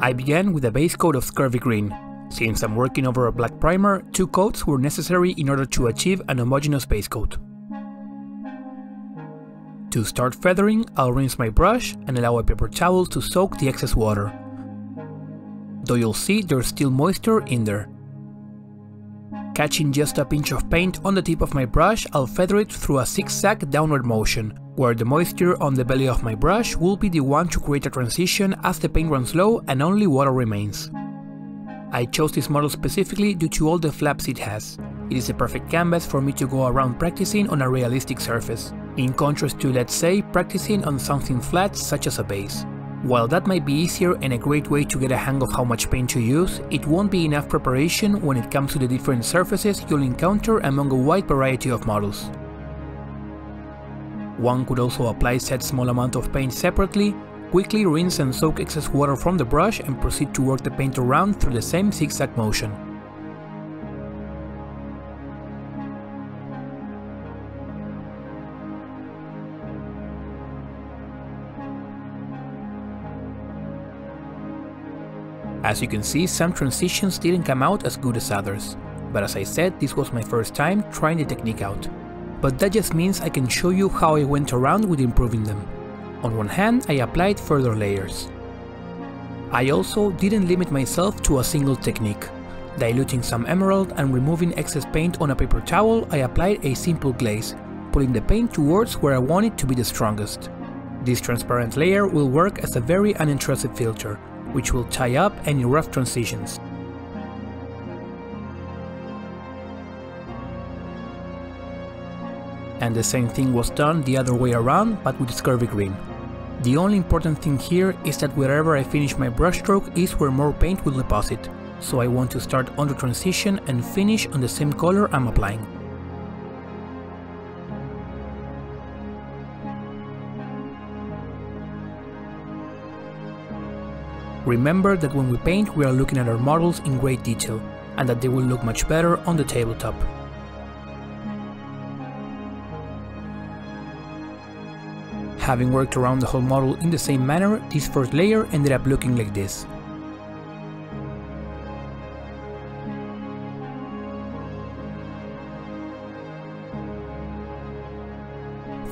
I began with a base coat of Scurvy Green. Since I'm working over a black primer, two coats were necessary in order to achieve an homogeneous base coat. To start feathering, I'll rinse my brush and allow a paper towel to soak the excess water. Though you'll see there's still moisture in there. Catching just a pinch of paint on the tip of my brush, I'll feather it through a zigzag downward motion, where the moisture on the belly of my brush will be the one to create a transition as the paint runs low and only water remains. I chose this model specifically due to all the flaps it has. It is a perfect canvas for me to go around practicing on a realistic surface, in contrast to let's say practicing on something flat such as a base. While that might be easier and a great way to get a hang of how much paint to use, it won't be enough preparation when it comes to the different surfaces you'll encounter among a wide variety of models. One could also apply said small amount of paint separately, quickly rinse and soak excess water from the brush and proceed to work the paint around through the same zigzag motion. As you can see, some transitions didn't come out as good as others, but as I said, this was my first time trying the technique out. But that just means I can show you how I went around with improving them. On one hand, I applied further layers. I also didn't limit myself to a single technique. Diluting some emerald and removing excess paint on a paper towel, I applied a simple glaze, pulling the paint towards where I want it to be the strongest. This transparent layer will work as a very unintrusive filter, which will tie up any rough transitions. And the same thing was done the other way around but with Scurvy Green. The only important thing here is that wherever I finish my brushstroke is where more paint will deposit, so I want to start on the transition and finish on the same color I'm applying. Remember that when we paint we are looking at our models in great detail, and that they will look much better on the tabletop. Having worked around the whole model in the same manner, this first layer ended up looking like this.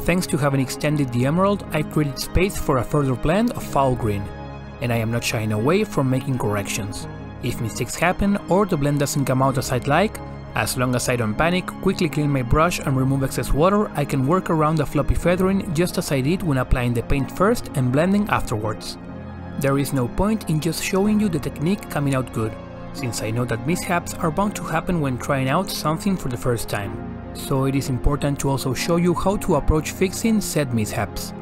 Thanks to having extended the emerald, I created space for a further blend of foul green, and I am not shying away from making corrections. If mistakes happen or the blend doesn't come out as I'd like, as long as I don't panic, quickly clean my brush and remove excess water, I can work around the floppy feathering just as I did when applying the paint first and blending afterwards. There is no point in just showing you the technique coming out good, since I know that mishaps are bound to happen when trying out something for the first time. So it is important to also show you how to approach fixing said mishaps.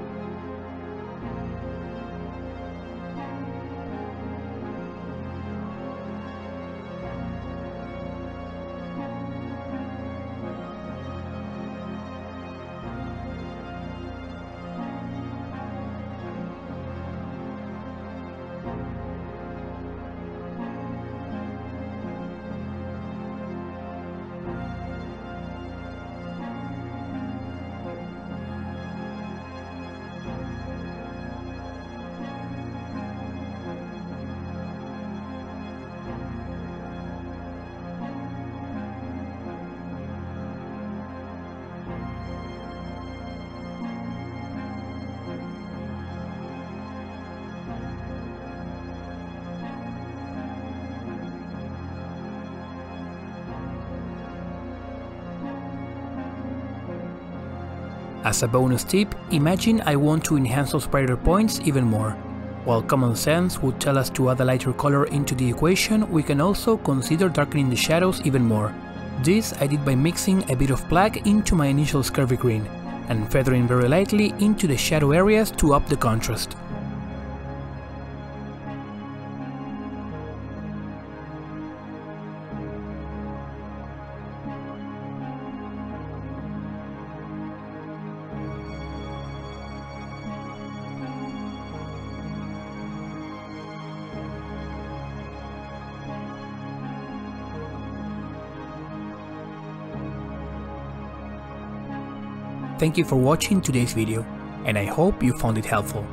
As a bonus tip, imagine I want to enhance those brighter points even more. While common sense would tell us to add a lighter color into the equation, we can also consider darkening the shadows even more. This I did by mixing a bit of black into my initial scurvy green, and feathering very lightly into the shadow areas to up the contrast. Thank you for watching today's video, and I hope you found it helpful.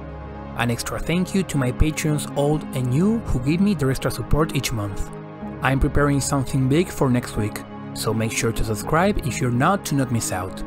An extra thank you to my patrons old and new who give me the extra support each month. I'm preparing something big for next week, so make sure to subscribe if you're not to not miss out.